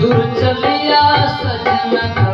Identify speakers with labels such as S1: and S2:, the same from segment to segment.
S1: दूर चलिया सजन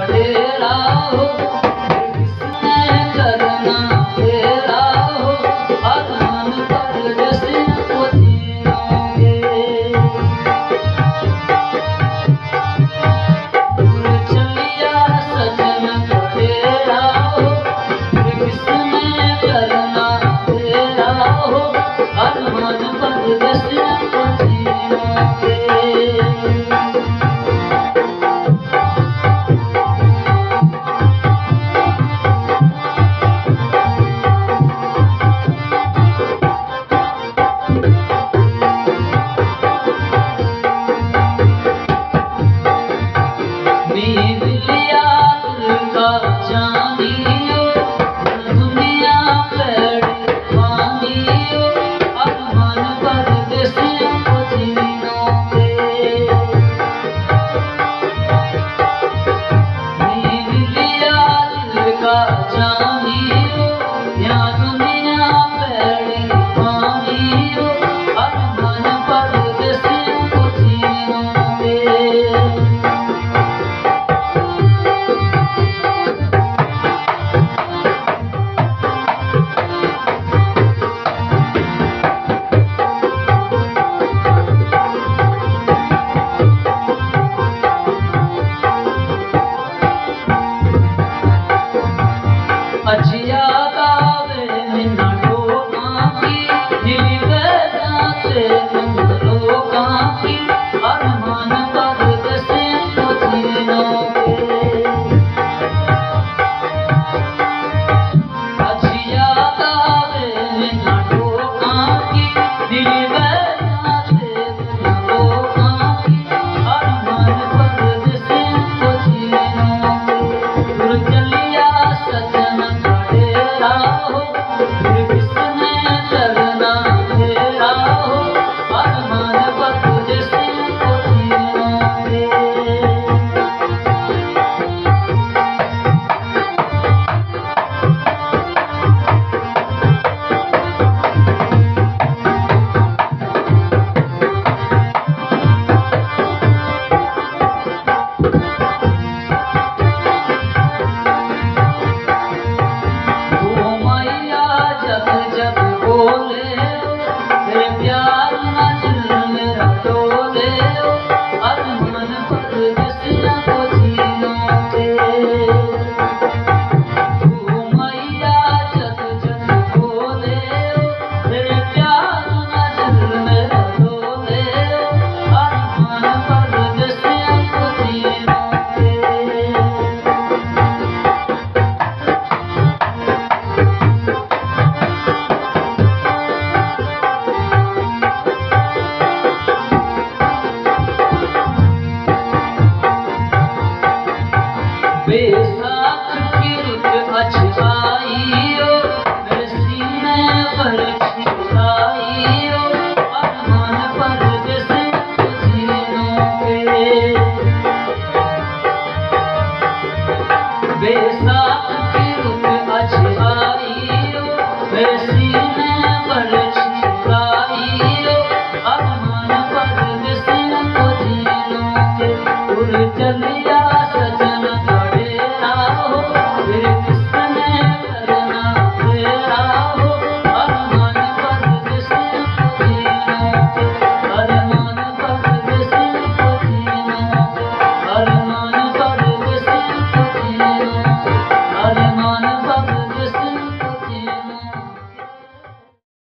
S1: Hare